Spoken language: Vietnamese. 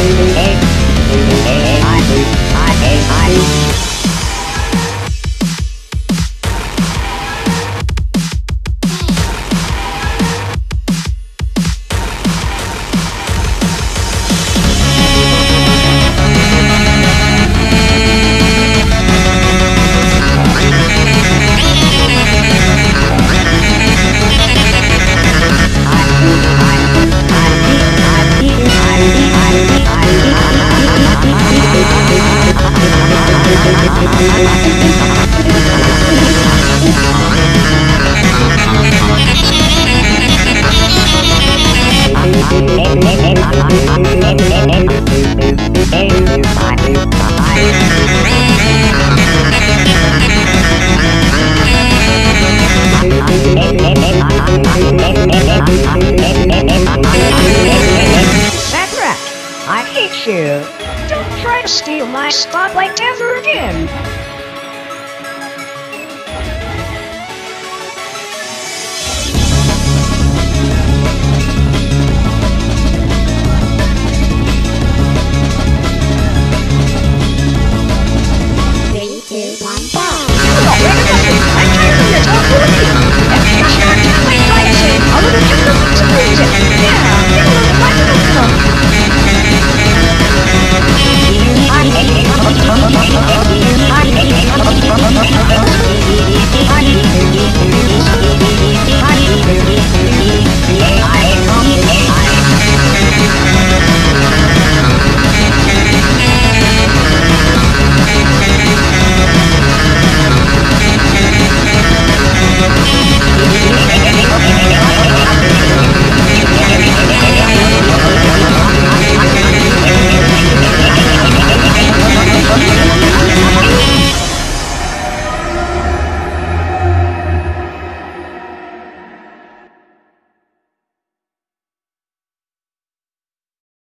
I, I, I, I, I, steal my spotlight ever again.